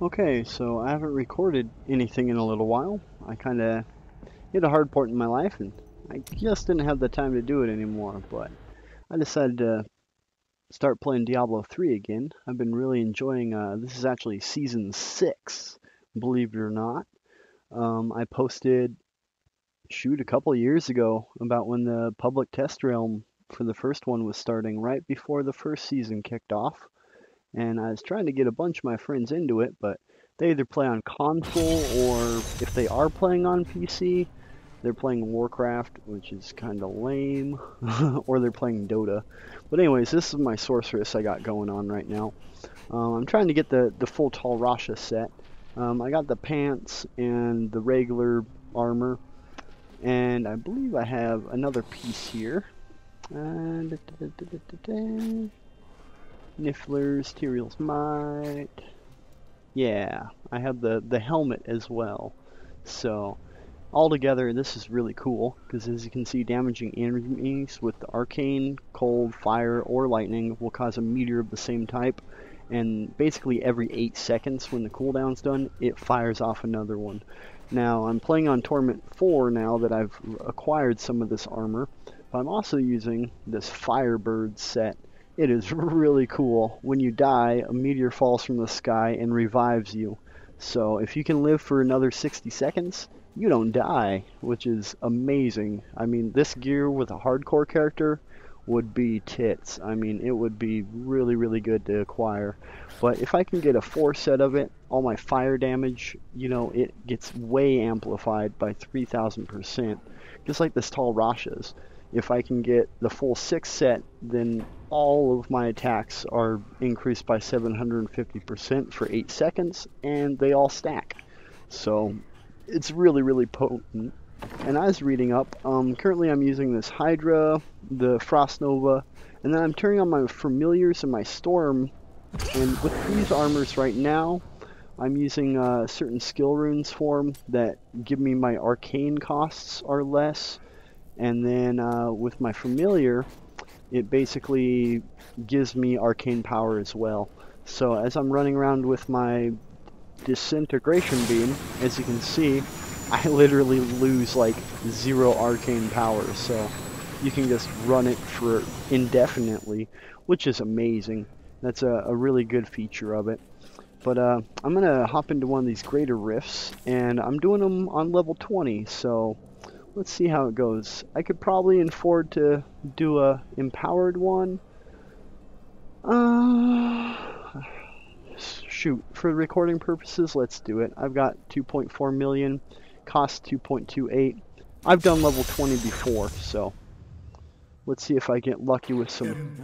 Okay, so I haven't recorded anything in a little while. I kind of hit a hard point in my life and I just didn't have the time to do it anymore, but I decided to start playing Diablo 3 again. I've been really enjoying, uh, this is actually season 6, believe it or not. Um, I posted, shoot, a couple years ago about when the public test realm for the first one was starting, right before the first season kicked off and I was trying to get a bunch of my friends into it, but they either play on console or if they are playing on PC, they're playing Warcraft, which is kind of lame, or they're playing Dota. But anyways, this is my sorceress I got going on right now. Um, I'm trying to get the, the full Tal Rasha set. Um, I got the pants and the regular armor, and I believe I have another piece here. Uh, da, da, da, Niffler's, Tyrael's Might. Yeah, I have the, the helmet as well. So, altogether, this is really cool, because as you can see, damaging enemies with the arcane, cold, fire, or lightning will cause a meteor of the same type. And basically every 8 seconds when the cooldown's done, it fires off another one. Now, I'm playing on Torment 4 now that I've acquired some of this armor, but I'm also using this Firebird set it is really cool. When you die, a meteor falls from the sky and revives you. So if you can live for another 60 seconds, you don't die, which is amazing. I mean, this gear with a hardcore character would be tits. I mean, it would be really, really good to acquire. But if I can get a four set of it, all my fire damage, you know, it gets way amplified by 3,000%. Just like this Tal Rasha's. If I can get the full six set, then all of my attacks are increased by 750% for 8 seconds, and they all stack. So it's really, really potent. And I was reading up, um, currently I'm using this Hydra, the Frost Nova, and then I'm turning on my Familiars and my Storm. And with these armors right now, I'm using uh, certain skill runes for them that give me my arcane costs are less. And then uh, with my Familiar, it basically gives me arcane power as well. So as I'm running around with my disintegration beam, as you can see, I literally lose like zero arcane power. So you can just run it for indefinitely, which is amazing. That's a, a really good feature of it. But uh, I'm going to hop into one of these greater rifts, and I'm doing them on level 20, so let's see how it goes. I could probably afford to do a empowered one. Uh, shoot, for recording purposes, let's do it. I've got 2.4 million, cost 2.28. I've done level 20 before, so let's see if I get lucky with some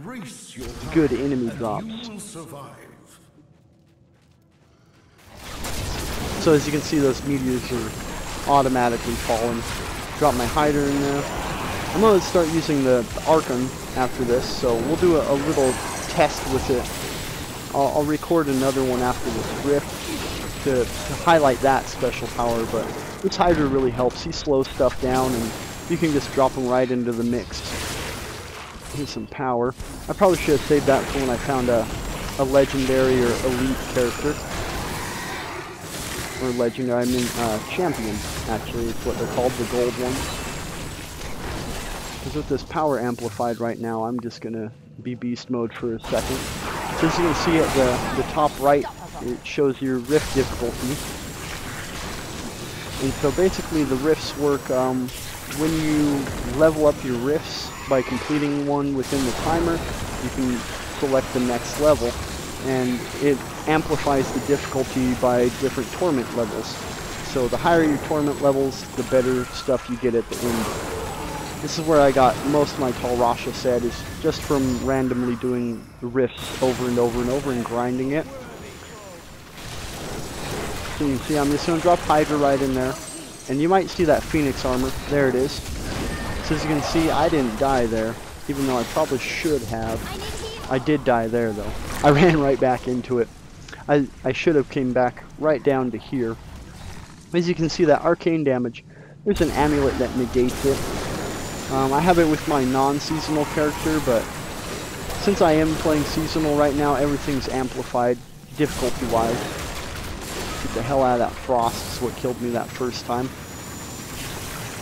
good enemy drops. So as you can see, those meteors are automatically falling drop my Hydra in there. I'm going to start using the, the Archon after this, so we'll do a, a little test with it. I'll, I'll, record another one after this Rift to, to highlight that special power, but this Hydra really helps. He slows stuff down, and you can just drop him right into the mix. Here's some power. I probably should have saved that for when I found a, a legendary or elite character or legendary, I mean uh, champion, actually, is what they're called, the gold one. Because with this power amplified right now, I'm just going to be beast mode for a second. So as you can see at the, the top right, it shows your rift difficulty. And so basically the rifts work um, when you level up your rifts by completing one within the timer, you can select the next level and it amplifies the difficulty by different torment levels. So the higher your torment levels, the better stuff you get at the end. This is where I got most of my Tal Rasha set, is just from randomly doing the rifts over and over and over and grinding it. So you can see I'm just going to drop Hydra right in there. And you might see that Phoenix armor. There it is. So as you can see, I didn't die there, even though I probably should have. I did die there though. I ran right back into it. I, I should have came back right down to here. As you can see that arcane damage, there's an amulet that negates it. Um, I have it with my non-seasonal character, but since I am playing seasonal right now, everything's amplified difficulty-wise. Get the hell out of that frost is what killed me that first time.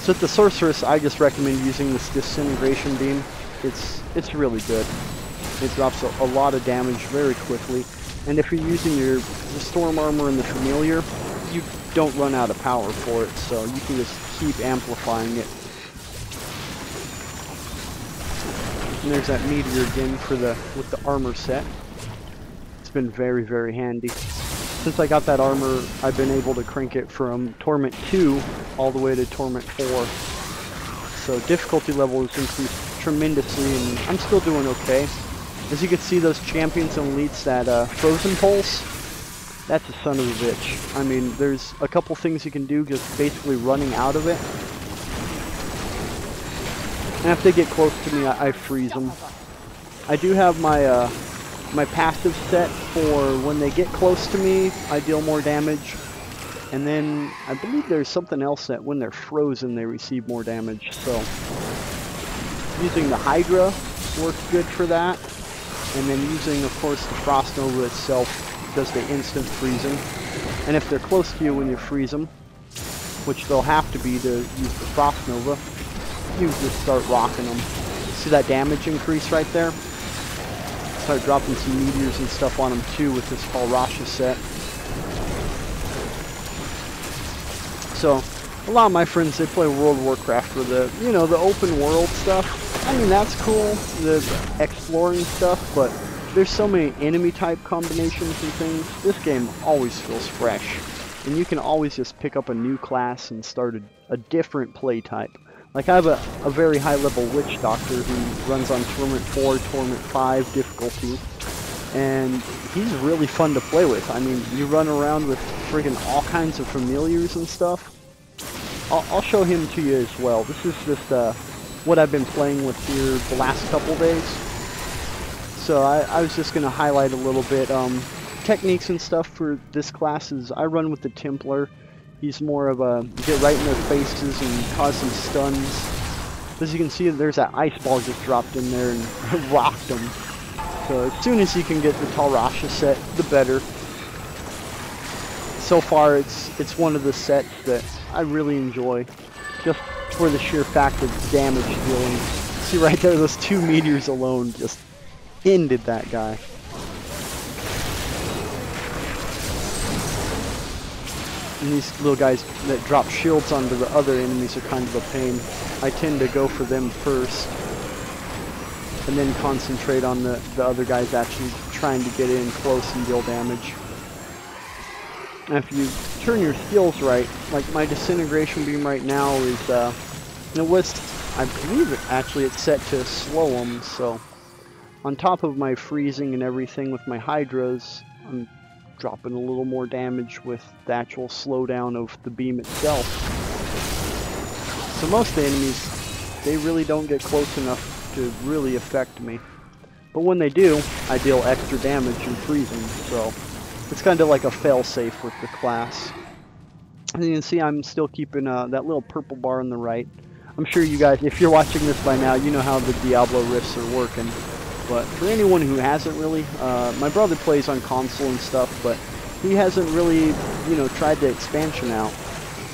So with the sorceress, I just recommend using this disintegration beam. It's it's really good. It drops a, a lot of damage very quickly, and if you're using your storm armor and the familiar, you don't run out of power for it, so you can just keep amplifying it. And there's that meteor again for the with the armor set. It's been very very handy. Since I got that armor, I've been able to crank it from Torment 2 all the way to Torment 4. So difficulty level has increased tremendously, and I'm still doing okay. As you can see, those champions and elites, that uh, Frozen Pulse, that's a son of a bitch. I mean, there's a couple things you can do just basically running out of it. And if they get close to me, I, I freeze them. I do have my uh, my passive set for when they get close to me, I deal more damage. And then I believe there's something else that when they're frozen, they receive more damage. So using the Hydra works good for that. And then using, of course, the Frost Nova itself does the instant freezing. And if they're close to you when you freeze them, which they'll have to be to use the Frost Nova, you just start rocking them. See that damage increase right there? Start dropping some meteors and stuff on them too with this Tal Rasha set. So, a lot of my friends, they play World of Warcraft for the, you know, the open world stuff. I mean, that's cool, the exploring stuff, but there's so many enemy type combinations and things. This game always feels fresh. And you can always just pick up a new class and start a, a different play type. Like I have a, a very high level Witch Doctor who runs on Torment 4, Torment 5 difficulty. And he's really fun to play with. I mean, you run around with friggin' all kinds of familiars and stuff. I'll, I'll show him to you as well. This is just uh, what I've been playing with here the last couple days. So I, I was just going to highlight a little bit. Um, techniques and stuff for this class is I run with the Templar. He's more of a get right in their faces and cause some stuns. As you can see, there's that ice ball just dropped in there and rocked him. So as soon as you can get the Tal Rasha set, the better. So far, it's it's one of the sets that I really enjoy, just for the sheer fact of damage dealing. See right there, those two meteors alone just ended that guy. And these little guys that drop shields onto the other enemies are kind of a pain. I tend to go for them first. And then concentrate on the, the other guys actually trying to get in close and deal damage. And if you turn your skills right, like my disintegration beam right now is, uh, it was, I believe it actually it's set to slow them, so on top of my freezing and everything with my hydras, I'm dropping a little more damage with the actual slowdown of the beam itself. So most enemies, they really don't get close enough to really affect me. But when they do, I deal extra damage and freezing, so it's kind of like a failsafe with the class. And you can see I'm still keeping uh, that little purple bar on the right. I'm sure you guys, if you're watching this by now, you know how the Diablo rifts are working. But for anyone who hasn't really, uh, my brother plays on console and stuff, but he hasn't really, you know, tried the expansion out.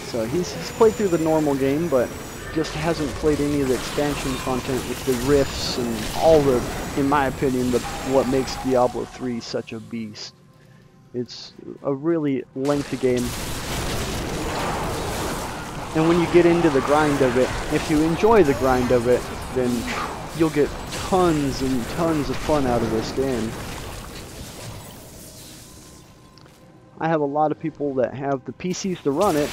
So he's, he's played through the normal game, but just hasn't played any of the expansion content with the rifts and all the, in my opinion, the what makes Diablo 3 such a beast. It's a really lengthy game. And when you get into the grind of it, if you enjoy the grind of it, then you'll get tons and tons of fun out of this game. I have a lot of people that have the PCs to run it,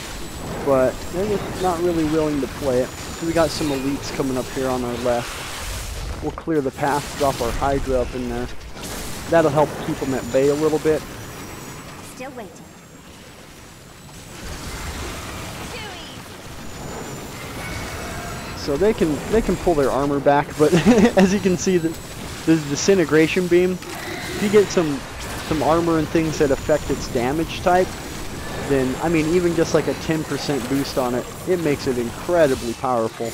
but they're just not really willing to play it. So we got some elites coming up here on our left. We'll clear the path, drop our Hydra up in there. That'll help keep them at bay a little bit. Still waiting. So they can they can pull their armor back, but as you can see, the, the disintegration beam, if you get some some armor and things that affect its damage type, then I mean even just like a 10% boost on it, it makes it incredibly powerful.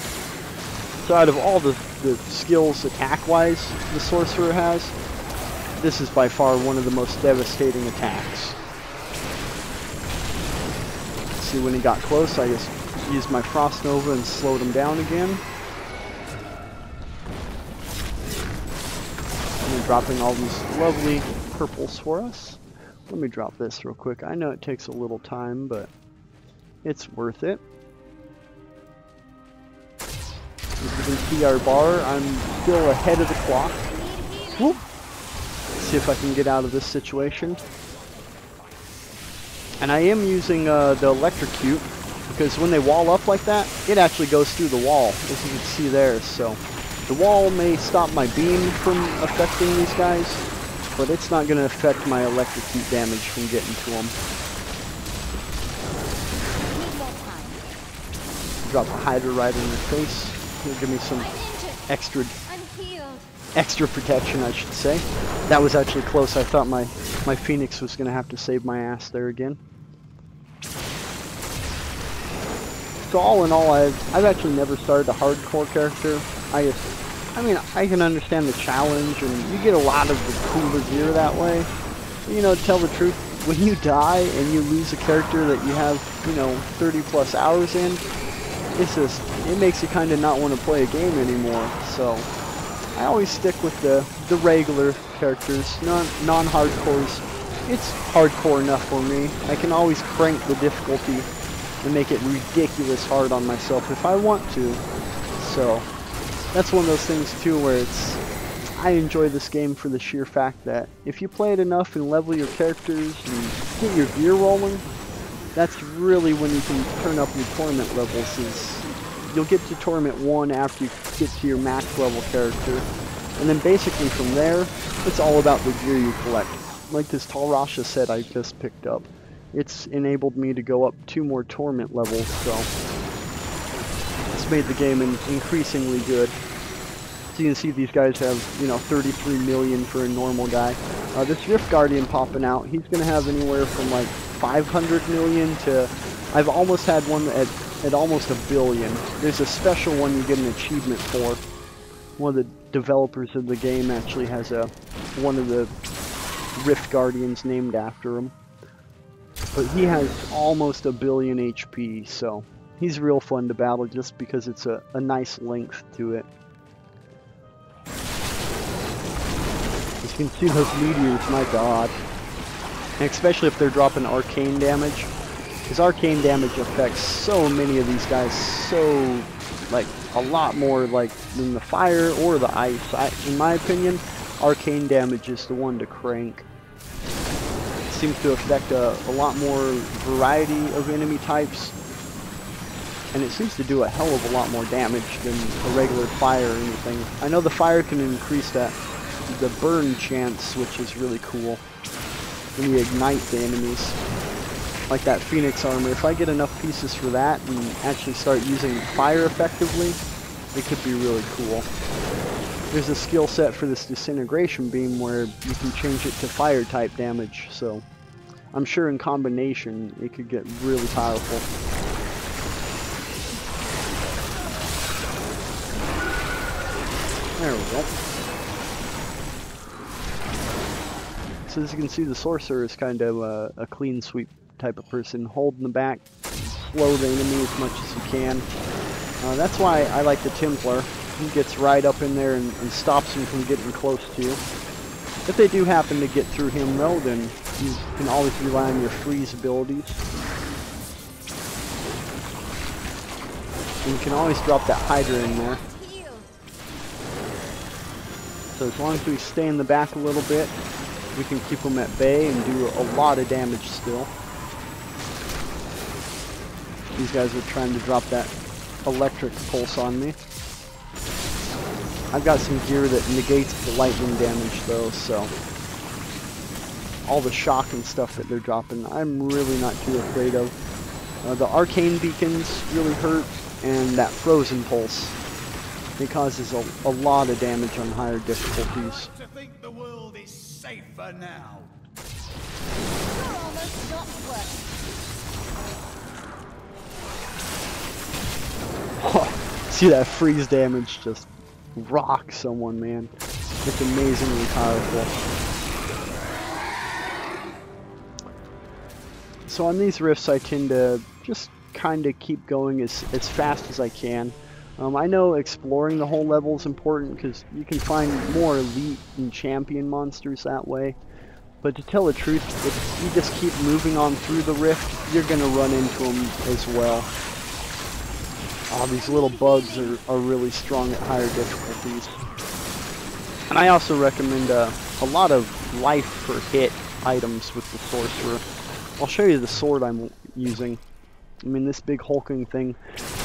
So out of all the, the skills attack-wise the sorcerer has, this is by far one of the most devastating attacks. When he got close, I just used my Frost Nova and slowed him down again. And dropping all these lovely purples for us. Let me drop this real quick. I know it takes a little time, but it's worth it. As you can see our bar, I'm still ahead of the clock. Whoop. See if I can get out of this situation. And I am using uh, the electrocute because when they wall up like that, it actually goes through the wall, as you can see there. So the wall may stop my beam from affecting these guys, but it's not going to affect my electrocute damage from getting to them. Need more time. Drop a Hydra right in their face. He'll give me some extra extra protection, I should say. That was actually close. I thought my, my Phoenix was going to have to save my ass there again. So all in all, I've, I've actually never started a hardcore character. I just, I mean, I can understand the challenge, and you get a lot of the cooler gear that way. But, you know, tell the truth, when you die and you lose a character that you have, you know, 30 plus hours in, it's just, it makes you kind of not want to play a game anymore. So, I always stick with the, the regular characters, non, non-hardcores. It's hardcore enough for me. I can always crank the difficulty and make it ridiculous hard on myself if I want to. So, that's one of those things too where it's, I enjoy this game for the sheer fact that if you play it enough and level your characters and get your gear rolling, that's really when you can turn up your torment levels is you'll get to torment one after you get to your max level character. And then basically from there it's all about the gear you collect. Like this Tal Rasha set I just picked up it's enabled me to go up two more torment levels so it's made the game increasingly good so you can see these guys have, you know, 33 million for a normal guy. Uh, this Rift Guardian popping out, he's going to have anywhere from like 500 million to, I've almost had one at, at almost a billion. There's a special one you get an achievement for. One of the developers of the game actually has a, one of the Rift Guardians named after him. But he has almost a billion HP, so he's real fun to battle just because it's a, a nice length to it. As you can see those meteors, my god. And especially if they're dropping arcane damage. Because arcane damage affects so many of these guys so, like, a lot more, like, than the fire or the ice. I, in my opinion, arcane damage is the one to crank. Seems to affect a, a lot more variety of enemy types. And it seems to do a hell of a lot more damage than a regular fire or anything. I know the fire can increase that the burn chance, which is really cool. When you ignite the enemies. Like that Phoenix armor. If I get enough pieces for that and actually start using fire effectively, it could be really cool. There's a skill set for this disintegration beam where you can change it to fire type damage, so I'm sure in combination it could get really powerful. There we go. So as you can see, the sorcerer is kind of a, a clean sweep type of person, holding the back, slow the enemy as much as you can. Uh, that's why I like the Templar. He gets right up in there and, and stops them from getting close to you. If they do happen to get through him though, then you can always rely on your freeze abilities. And you can always drop that Hydra in there. So as long as we stay in the back a little bit, we can keep them at bay and do a lot of damage still. These guys are trying to drop that electric pulse on me. I've got some gear that negates the lightning damage though, so all the shock and stuff that they're dropping, I'm really not too afraid of. Uh, the arcane beacons really hurt, and that frozen pulse. It causes a, a lot of damage on higher difficulties. to think the world is safer now. You're almost not working. See that freeze damage just rock someone, man. It's amazingly powerful. So on these rifts, I tend to just kind of keep going as, as fast as I can. Um, I know exploring the whole level is important because you can find more elite and champion monsters that way. But to tell the truth, if you just keep moving on through the rift, you're going to run into them as well. All these little bugs are, are really strong at higher difficulties. And I also recommend uh, a lot of life per hit items with the sorcerer. I'll show you the sword I'm using. I mean, this big hulking thing,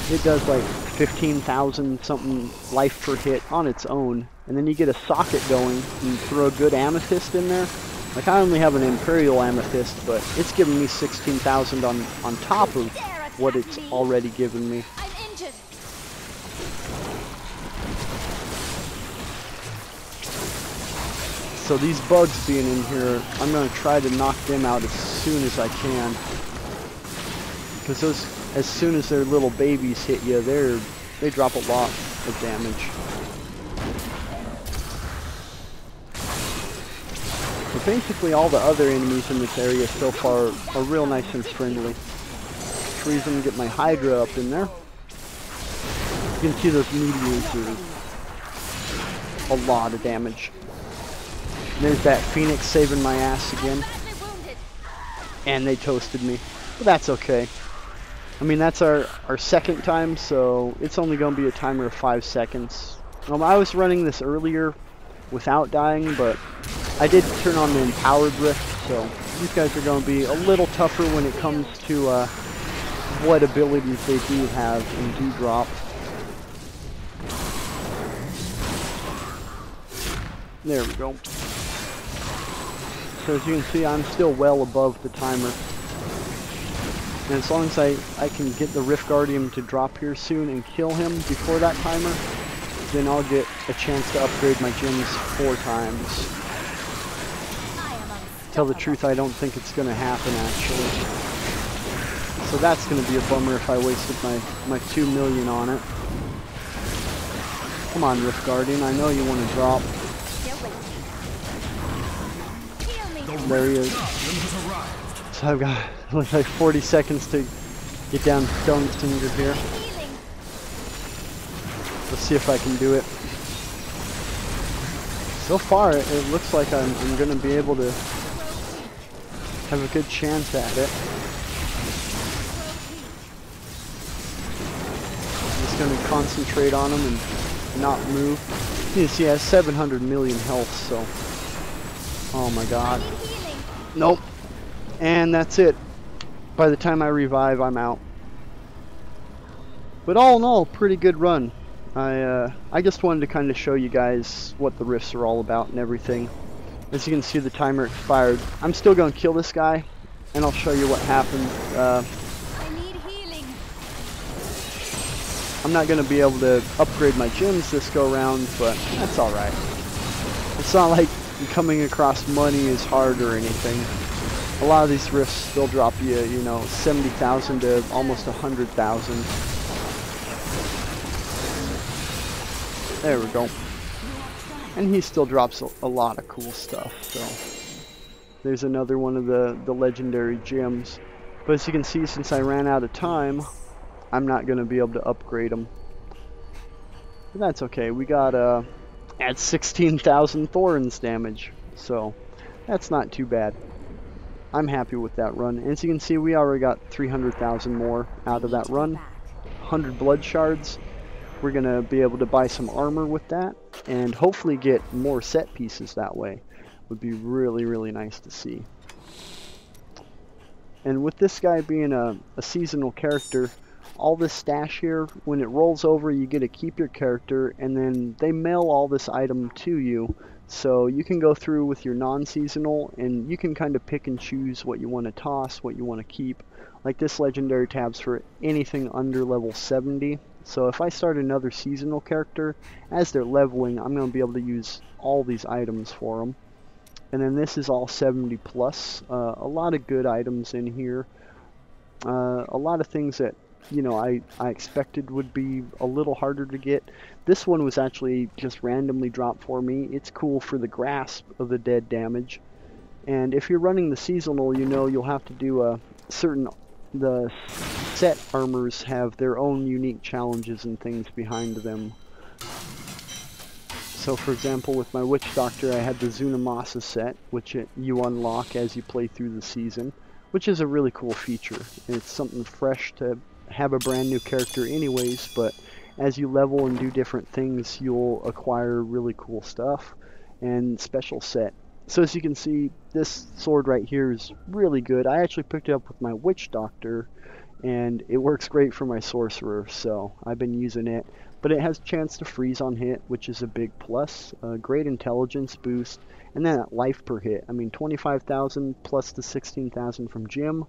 it does like 15,000 something life per hit on its own. And then you get a socket going and throw a good amethyst in there. Like I only have an imperial amethyst, but it's giving me 16,000 on on top of what it's already given me. So these bugs being in here, I'm going to try to knock them out as soon as I can. Because those, as soon as their little babies hit you, they're, they drop a lot of damage. But basically all the other enemies in this area so far are real nice and friendly. Freeze them, get my Hydra up in there. You can see those meteors are a lot of damage. There's that Phoenix saving my ass again. And they toasted me. But that's okay. I mean, that's our, our second time, so it's only going to be a timer of five seconds. Um, I was running this earlier without dying, but I did turn on the Empowered Rift, so these guys are going to be a little tougher when it comes to uh, what abilities they do have and do drop. There we go. So as you can see, I'm still well above the timer. And as long as I, I can get the Rift Guardian to drop here soon and kill him before that timer, then I'll get a chance to upgrade my gems four times. Tell the truth, I don't think it's going to happen actually. So that's going to be a bummer if I wasted my, my two million on it. Come on, Rift Guardian, I know you want to drop. There he is. So I've got like, like 40 seconds to get down Stone's Finger here. Let's see if I can do it. So far, it, looks like I'm, I'm going to be able to have a good chance at it. I'm just going to concentrate on him and not move. See he has 700 million health, so... Oh my god. Nope. And that's it. By the time I revive, I'm out. But all in all, pretty good run. I uh, I just wanted to kind of show you guys what the rifts are all about and everything. As you can see, the timer expired. I'm still going to kill this guy, and I'll show you what happened. Uh, I need healing. I'm not going to be able to upgrade my gems this go round, but that's alright. It's not like coming across money is hard or anything. A lot of these rifts, they'll drop you, you know, 70,000 to almost 100,000. There we go. And he still drops a, a lot of cool stuff, so. There's another one of the, the legendary gems. But as you can see, since I ran out of time, I'm not going to be able to upgrade them. But that's okay. We got uh, at 16,000 thorns damage. So that's not too bad. I'm happy with that run. As you can see, we already got 300,000 more out of that run. 100 blood shards. We're going to be able to buy some armor with that and hopefully get more set pieces that way. Would be really, really nice to see. And with this guy being a, a seasonal character, all this stash here, when it rolls over, you get to keep your character, and then they mail all this item to you. So you can go through with your non-seasonal, and you can kind of pick and choose what you want to toss, what you want to keep. Like this legendary tabs for anything under level 70. So if I start another seasonal character, as they're leveling, I'm going to be able to use all these items for them. And then this is all 70 plus. Uh, a lot of good items in here. Uh, a lot of things that you know I, I expected would be a little harder to get. This one was actually just randomly dropped for me. It's cool for the grasp of the dead damage. And if you're running the seasonal, you know you'll have to do a, certain the set armors have their own unique challenges and things behind them. So for example, with my Witch Doctor, I had the Zunimassa set, which it, you unlock as you play through the season, which is a really cool feature. It's something fresh to have a brand new character anyways, but as you level and do different things, you'll acquire really cool stuff and special set. So as you can see, this sword right here is really good. I actually picked it up with my Witch Doctor, and it works great for my Sorcerer, so I've been using it. But it has a chance to freeze on hit, which is a big plus. Great intelligence boost, and then life per hit. I mean, 25,000 plus the 16,000 from gem.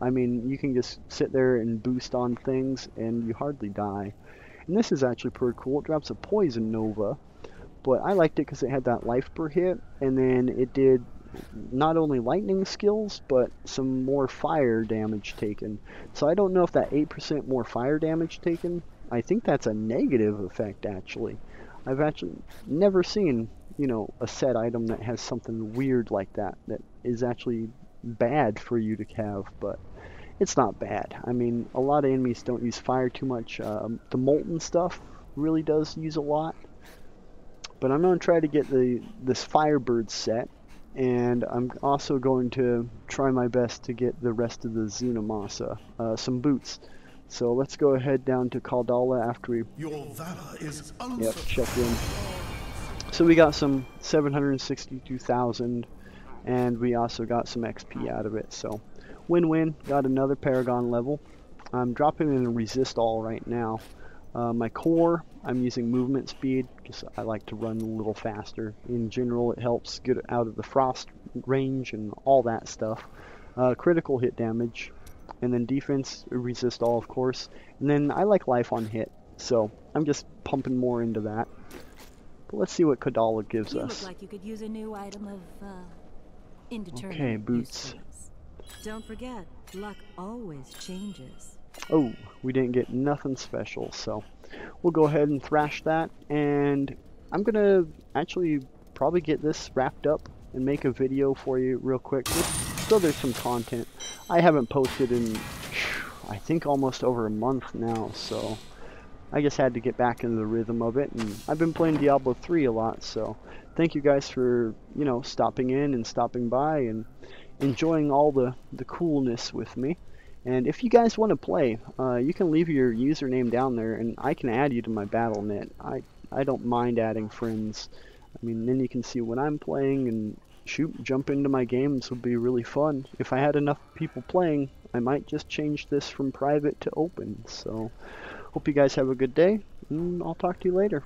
I mean, you can just sit there and boost on things, and you hardly die. And this is actually pretty cool. It drops a Poison Nova, but I liked it because it had that life per hit, and then it did not only lightning skills, but some more fire damage taken. So I don't know if that 8% more fire damage taken, I think that's a negative effect actually. I've actually never seen, you know, a set item that has something weird like that, that is actually bad for you to have, but it's not bad. I mean, a lot of enemies don't use fire too much. Um, the molten stuff really does use a lot. But I'm going to try to get the this Firebird set, and I'm also going to try my best to get the rest of the Zunimassa, uh, some boots. So let's go ahead down to Kadala after we Your valor is yep, check in. So we got some 762,000 and we also got some XP out of it. So win-win, got another Paragon level. I'm dropping in a resist all right now. Uh, my core, I'm using movement speed because I like to run a little faster. In general, it helps get out of the frost range and all that stuff. Uh, critical hit damage, and then defense, resist all, of course. And then I like life on hit, so I'm just pumping more into that. But let's see what Kadala gives you us. look like you could use a new item of, uh, indeterminate Okay, boots. Don't forget, luck always changes. Oh, we didn't get nothing special, so we'll go ahead and thrash that. And I'm gonna actually probably get this wrapped up and make a video for you real quick, so there's some content. I haven't posted in, I think, almost over a month now, so I just had to get back into the rhythm of it. And I've been playing Diablo 3 a lot, so thank you guys for, you know, stopping in and stopping by and enjoying all the, the coolness with me. And if you guys want to play, uh, you can leave your username down there, and I can add you to my Battle.net. I I don't mind adding friends. I mean, then you can see when I'm playing and shoot, jump into my games would be really fun. If I had enough people playing, I might just change this from private to open. So, hope you guys have a good day, and I'll talk to you later.